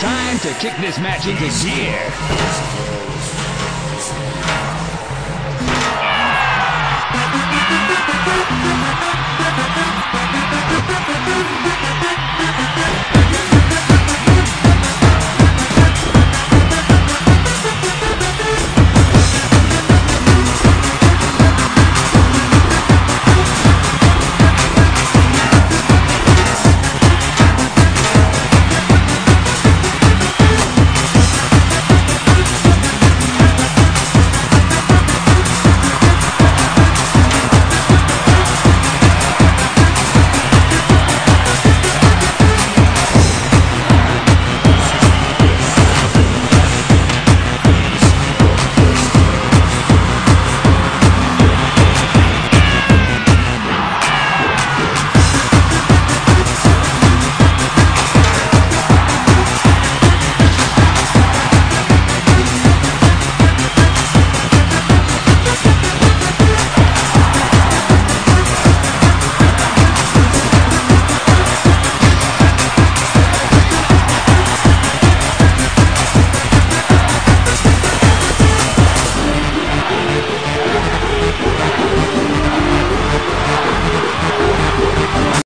Time to kick this match into gear.